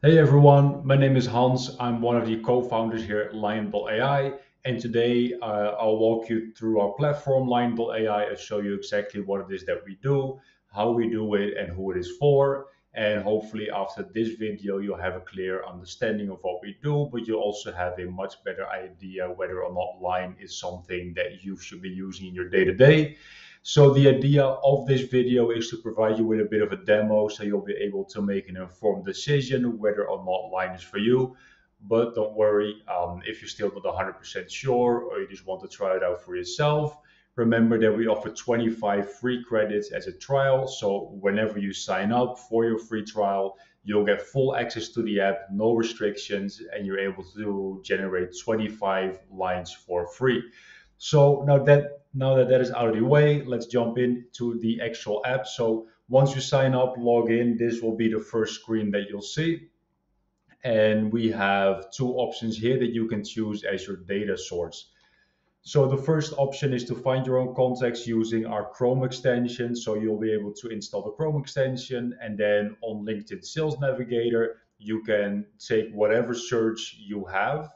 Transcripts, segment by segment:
Hey everyone, my name is Hans. I'm one of the co-founders here at Lyne.ai, and today uh, I'll walk you through our platform Lyne.ai and show you exactly what it is that we do, how we do it, and who it is for. And hopefully, after this video, you'll have a clear understanding of what we do, but you'll also have a much better idea whether or not Lyne is something that you should be using in your day to day. So the idea of this video is to provide you with a bit of a demo so you'll be able to make an informed decision whether or not Lyne is for you. But don't worry, um, if you're still not 100% sure or you just want to try it out for yourself, remember that we offer 25 free credits as a trial. So whenever you sign up for your free trial, you'll get full access to the app, no restrictions, and you're able to generate 25 lines for free. So now that now that that is out of the way, let's jump into the actual app. So once you sign up, log in, this will be the first screen that you'll see. And we have two options here that you can choose as your data source. So the first option is to find your own contacts using our Chrome extension. So you'll be able to install the Chrome extension and then on LinkedIn Sales Navigator, you can take whatever search you have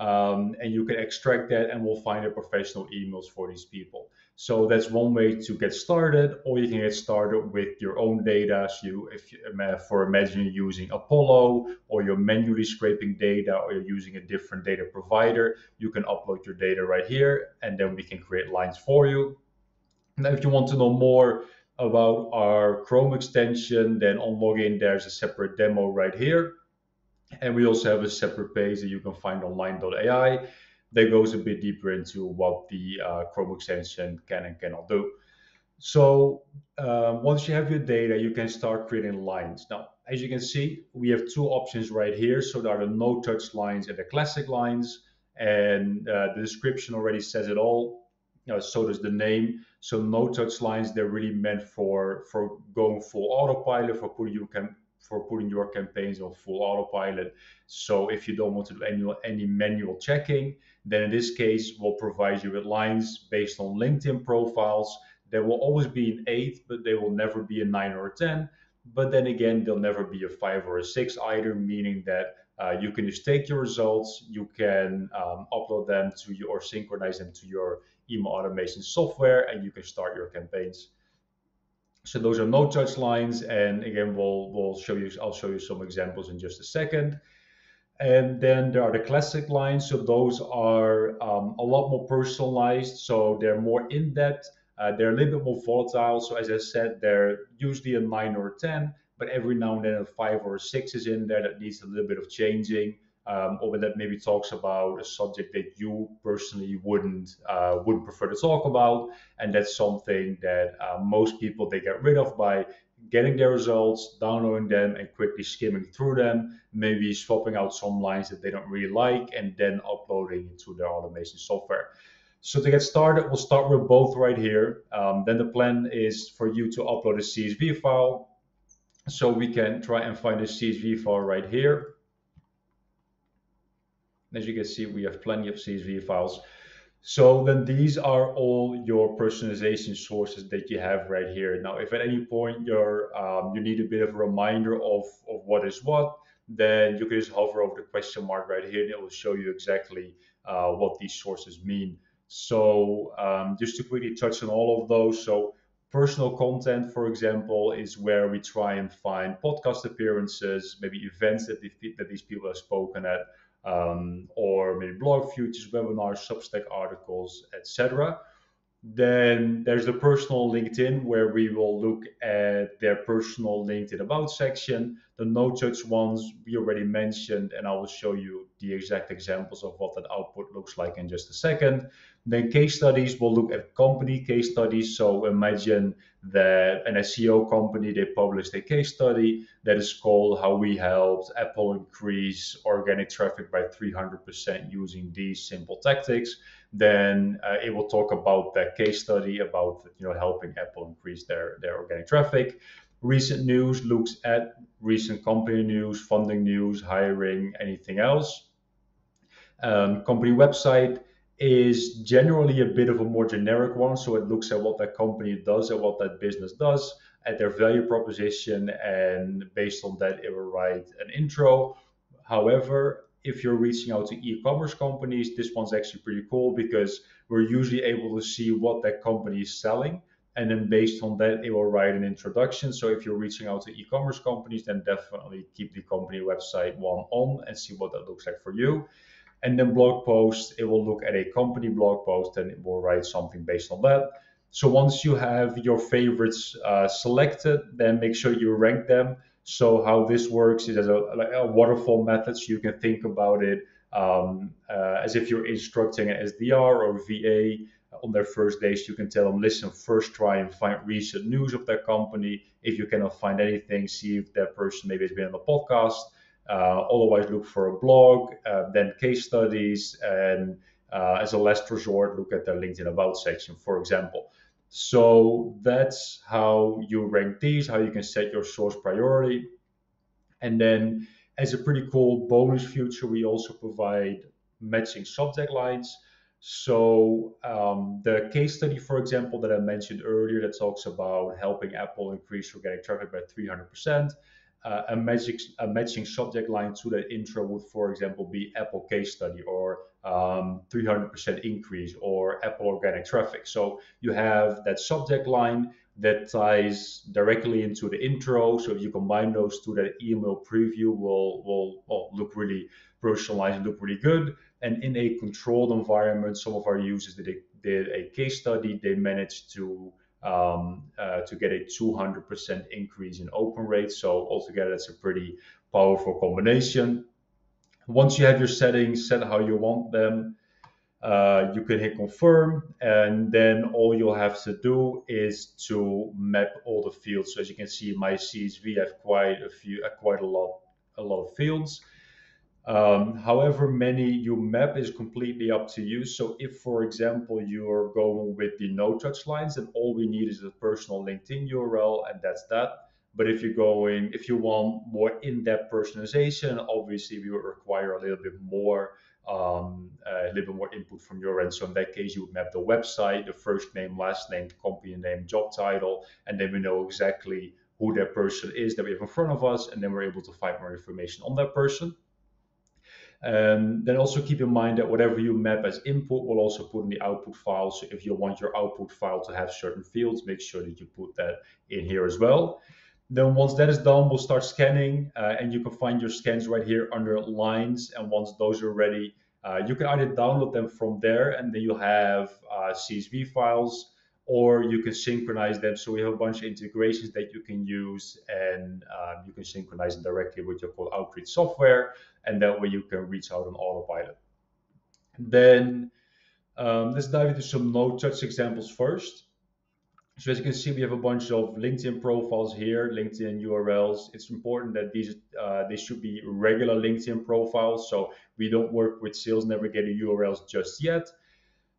um, and you can extract that and we'll find the professional emails for these people. So that's one way to get started, or you can get started with your own data. So you, if you, for imagine using Apollo, or you're manually scraping data, or you're using a different data provider, you can upload your data right here, and then we can create lines for you. Now, if you want to know more about our Chrome extension, then on login there's a separate demo right here. And we also have a separate page that you can find on Lyne.ai that goes a bit deeper into what the uh, Chrome extension can and cannot do. So um, once you have your data, you can start creating lines. Now, as you can see, we have two options right here. So there are the no-touch lines and the classic lines. And uh, the description already says it all. Uh, so does the name. So no-touch lines, they're really meant for, for going full autopilot, for putting you can for putting your campaigns on full autopilot. So if you don't want to do any, any manual checking, then in this case, we'll provide you with lines based on LinkedIn profiles. There will always be an eight, but they will never be a nine or a 10. But then again, they'll never be a five or a six either, meaning that uh, you can just take your results, you can um, upload them to your or synchronize them to your email automation software, and you can start your campaigns. So those are no touch lines. And again, we'll, we'll show you, I'll show you some examples in just a second. And then there are the classic lines. So those are um, a lot more personalized. So they're more in depth. Uh, they're a little bit more volatile. So as I said, they're usually a nine or a 10, but every now and then a five or a six is in there that needs a little bit of changing um, or that maybe talks about a subject that you personally wouldn't uh, wouldn't prefer to talk about, and that's something that uh, most people they get rid of by getting their results, downloading them, and quickly skimming through them, maybe swapping out some lines that they don't really like, and then uploading into their automation software. So to get started, we'll start with both right here. Um, then the plan is for you to upload a CSV file. So we can try and find a CSV file right here. As you can see, we have plenty of CSV files. So then these are all your personalization sources that you have right here. Now, if at any point you're um, you need a bit of a reminder of, of what is what, then you can just hover over the question mark right here and it will show you exactly uh, what these sources mean. So um, just to quickly touch on all of those. So personal content, for example, is where we try and find podcast appearances, maybe events that, that these people have spoken at, um, or maybe blog futures, webinars, Substack articles, etc. Then there's the personal LinkedIn where we will look at their personal LinkedIn about section. The no touch ones we already mentioned, and I will show you the exact examples of what that output looks like in just a second. Then case studies, we'll look at company case studies. So imagine that an SEO company, they published a case study that is called how we helped Apple increase organic traffic by 300% using these simple tactics then uh, it will talk about that case study about you know helping Apple increase their their organic traffic. Recent news looks at recent company news, funding news, hiring, anything else. Um, company website is generally a bit of a more generic one, so it looks at what that company does and what that business does. at their value proposition, and based on that, it will write an intro. However, if you're reaching out to e-commerce companies, this one's actually pretty cool because we're usually able to see what that company is selling. And then based on that, it will write an introduction. So if you're reaching out to e-commerce companies, then definitely keep the company website one on and see what that looks like for you. And then blog post, it will look at a company blog post and it will write something based on that. So once you have your favorites uh, selected, then make sure you rank them. So how this works is as a, like a waterfall method. So you can think about it um, uh, as if you're instructing an SDR or VA on their first days. You can tell them, listen, first try and find recent news of that company. If you cannot find anything, see if that person maybe has been on a podcast. Uh, otherwise, look for a blog, uh, then case studies, and uh, as a last resort, look at their LinkedIn About section, for example. So that's how you rank these, how you can set your source priority. And then, as a pretty cool bonus feature, we also provide matching subject lines. So um, the case study, for example, that I mentioned earlier, that talks about helping Apple increase organic traffic by 300% uh, a, magic, a matching subject line to that intro would, for example, be Apple case study or um, 300% increase or Apple organic traffic. So you have that subject line that ties directly into the intro. So if you combine those two, that email preview will, will, will look really personalized and look really good. And in a controlled environment, some of our users did a, did a case study. They managed to um, uh, to get a 200% increase in open rate. So altogether, that's a pretty powerful combination. Once you have your settings set how you want them, uh, you can hit confirm, and then all you'll have to do is to map all the fields. So as you can see, my CSV have quite a few, uh, quite a lot, a lot of fields. Um, however many you map is completely up to you. So if, for example, you're going with the no touch lines, then all we need is a personal LinkedIn URL, and that's that. But if you're going, if you want more in-depth personalization, obviously we would require a little bit more, um, a little bit more input from your end. So in that case, you would map the website, the first name, last name, company name, job title, and then we know exactly who that person is that we have in front of us, and then we're able to find more information on that person. Um, then also keep in mind that whatever you map as input will also put in the output file. So if you want your output file to have certain fields, make sure that you put that in here as well. Then once that is done, we'll start scanning uh, and you can find your scans right here under lines. And once those are ready, uh, you can either download them from there and then you'll have uh, CSV files or you can synchronize them. So we have a bunch of integrations that you can use and um, you can synchronize directly with your call outreach software. And that way you can reach out on autopilot. Then um, let's dive into some no touch examples first. So as you can see, we have a bunch of LinkedIn profiles here, LinkedIn URLs. It's important that these uh, they should be regular LinkedIn profiles. So we don't work with Sales Navigator URLs just yet.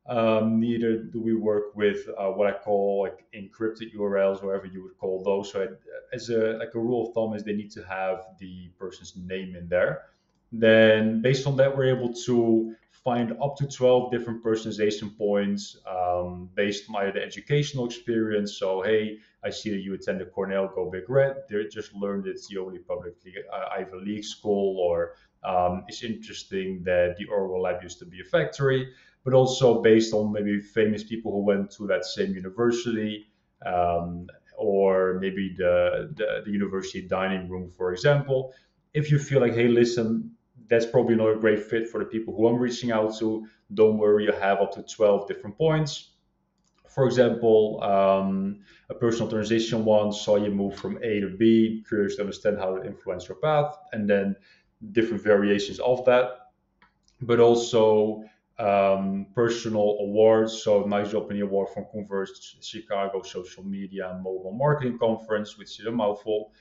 Um, neither do we work with uh, what I call like encrypted URLs, whatever you would call those. So as a like a rule of thumb is they need to have the person's name in there. Then based on that, we're able to find up to 12 different personalization points um, based on either the educational experience. So, hey, I see that you attended Cornell, go Big Red. They just learned it's the only publicly uh, Ivy League school, or um, it's interesting that the Orwell Lab used to be a factory but also based on maybe famous people who went to that same university, um, or maybe the, the, the university dining room, for example. If you feel like, hey, listen, that's probably not a great fit for the people who I'm reaching out to, don't worry, you have up to 12 different points. For example, um, a personal transition one saw you move from A to B, curious to understand how it influenced your path, and then different variations of that. But also um, personal awards. So in the award from Converse Chicago Social Media and Mobile Marketing Conference, which is a mouthful.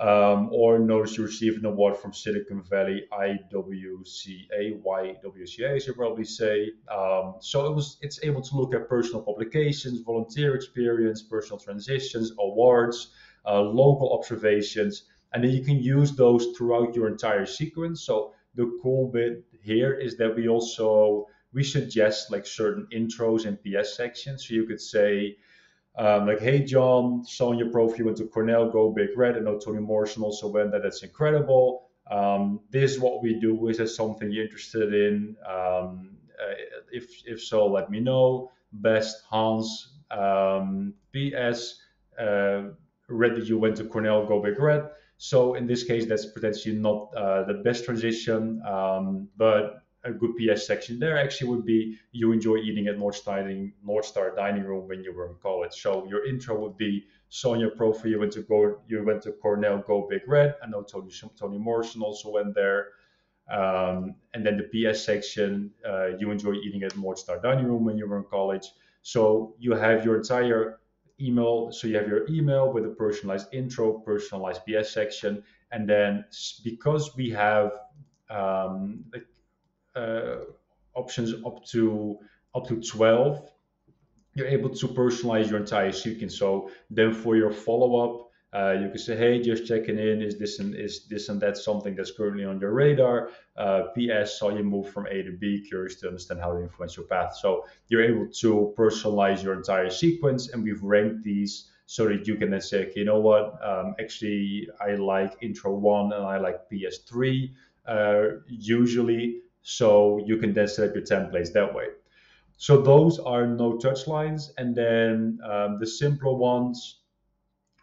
Um, or notice you received an award from Silicon Valley IWCA, YWCA, as you probably say. Um, so it was it's able to look at personal publications, volunteer experience, personal transitions, awards, uh, local observations, and then you can use those throughout your entire sequence. So the cool bit here is that we also we suggest like certain intros and PS sections. So you could say, Um, like, hey, John, saw on your profile you went to Cornell, go big red. I know Toni Morrison also went there. That's incredible. Um, this is what we do. Is that something you're interested in? Um, uh, if, if so, let me know. Best Hans um, PS. Uh, read that you went to Cornell, go big red. So in this case, that's potentially not uh, the best transition, um, but a good PS section there actually would be you enjoy eating at North Star, dining, North Star Dining Room when you were in college. So your intro would be Sonia Profile, you went to go, you went to Cornell, go big red. I know Toni Toni Morrison also went there. Um, and then the PS section, uh, you enjoy eating at North Star Dining Room when you were in college. So you have your entire email. So you have your email with a personalized intro, personalized PS section, and then because we have um, options up to up to 12 you're able to personalize your entire sequence so then for your follow-up uh, you can say hey just checking in. Is this and is this and that something that's currently on your radar? Uh, ps saw you move from a to b curious to understand how to influence your path. So you're able to personalize your entire sequence and we've ranked these so that you can then say okay, you know what? Um, actually i like intro one and i like ps3 uh, usually so you can then set up your templates that way. So those are no touch lines. And then um, the simpler ones,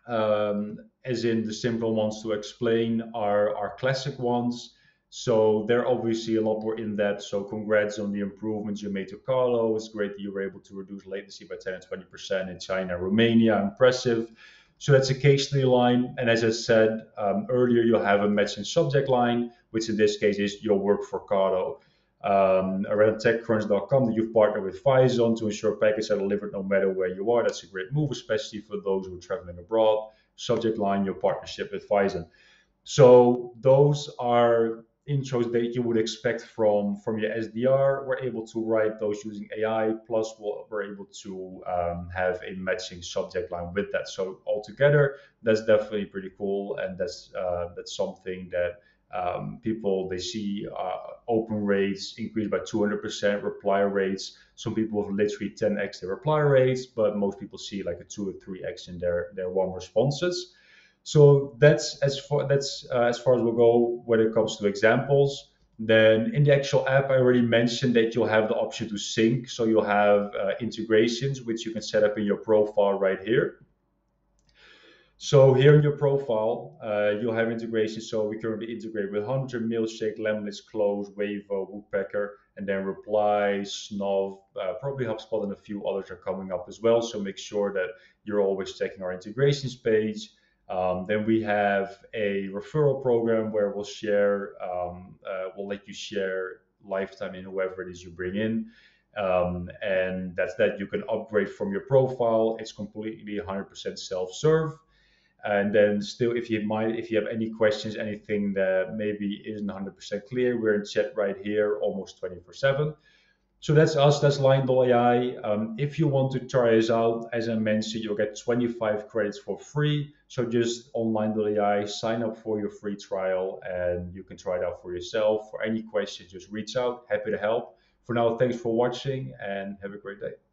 um, as in the simple ones to explain, are our classic ones. So they're obviously a lot more in depth. So congrats on the improvements you made to Carlo. It's great that you were able to reduce latency by 10 and 20% in China Romania. Impressive. So that's a case study line. And as I said um, earlier, you'll have a matching subject line, which in this case is your work for Cardo. Um, around TechCrunch.com that you've partnered with Phison to ensure packets are delivered no matter where you are. That's a great move, especially for those who are traveling abroad. Subject line, your partnership with Phison. So those are intros that you would expect from from your SDR. We're able to write those using AI. Plus, we're able to um, have a matching subject line with that. So altogether, that's definitely pretty cool, and that's uh, that's something that um, people they see uh, open rates increase by 200%, reply rates. Some people have literally 10x their reply rates, but most people see like a two or three x in their their warm responses. So that's as far that's uh, as far as we'll go when it comes to examples. Then in the actual app, I already mentioned that you'll have the option to sync. So you'll have uh, integrations which you can set up in your profile right here. So here in your profile, uh, you'll have integration. So we currently integrate with Hunter, Mailshake, Lemlist, Close, Wavo, Woodpecker, and then Reply, Snov, uh, probably HubSpot, and a few others are coming up as well. So make sure that you're always checking our integrations page. Um, then we have a referral program where we'll share, um, uh, we'll let you share lifetime in whoever it is you bring in. Um, and that's that you can upgrade from your profile. It's completely 100% self-serve. And then still, if you might, if you have any questions, anything that maybe isn't 100% clear, we're in chat right here, almost 24 seven. So that's us, that's Lyne.ai. Um, if you want to try us out, as I mentioned, you'll get 25 credits for free. So just on Lyne.ai, sign up for your free trial and you can try it out for yourself. For any questions, just reach out. Happy to help. For now, thanks for watching and have a great day.